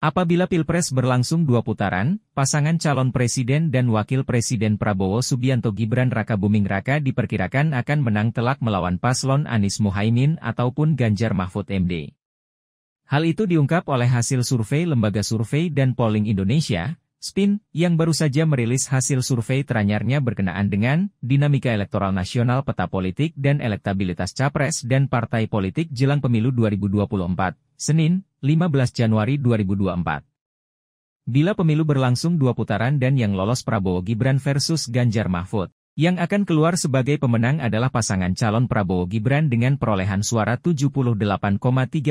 Apabila Pilpres berlangsung dua putaran, pasangan calon presiden dan wakil presiden Prabowo Subianto Gibran Raka Buming Raka diperkirakan akan menang telak melawan paslon Anies Muhaimin ataupun Ganjar Mahfud MD. Hal itu diungkap oleh hasil survei Lembaga Survei dan Polling Indonesia, SPIN, yang baru saja merilis hasil survei teranyarnya berkenaan dengan dinamika elektoral nasional peta politik dan elektabilitas capres dan partai politik jelang pemilu 2024, Senin, 15 Januari 2024. Bila pemilu berlangsung dua putaran dan yang lolos Prabowo Gibran versus Ganjar Mahfud, yang akan keluar sebagai pemenang adalah pasangan calon Prabowo Gibran dengan perolehan suara 78,3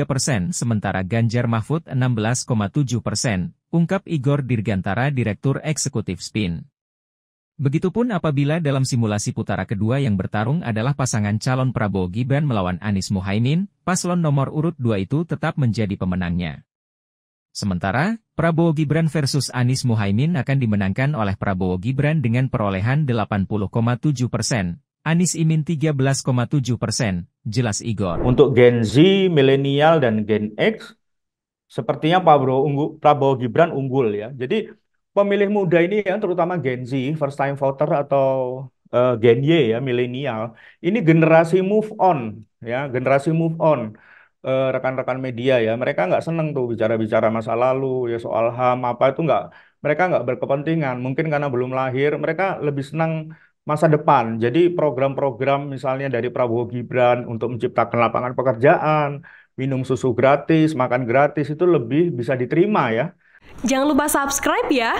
persen sementara Ganjar Mahfud 16,7 persen, ungkap Igor Dirgantara Direktur Eksekutif SPIN. Begitupun apabila dalam simulasi putara kedua yang bertarung adalah pasangan calon Prabowo Gibran melawan Anies Muhaimin, paslon nomor urut 2 itu tetap menjadi pemenangnya. Sementara, Prabowo Gibran versus Anies Muhaimin akan dimenangkan oleh Prabowo Gibran dengan perolehan 80,7 persen, Anies Imin 13,7 persen, jelas Igor. Untuk Gen Z, milenial, dan Gen X, sepertinya Prabowo, unggul, Prabowo Gibran unggul ya. Jadi pemilih muda ini ya, terutama Gen Z, first time voter atau uh, Gen Y ya, milenial, ini generasi move on ya, generasi move on. Eh, rekan-rekan media ya mereka nggak seneng tuh bicara-bicara masa lalu ya soal HAM apa itu nggak mereka nggak berkepentingan. Mungkin karena belum lahir mereka lebih senang masa depan. Jadi program-program misalnya dari Prabowo Gibran untuk menciptakan lapangan pekerjaan minum susu gratis makan gratis itu lebih bisa diterima ya. Jangan lupa subscribe ya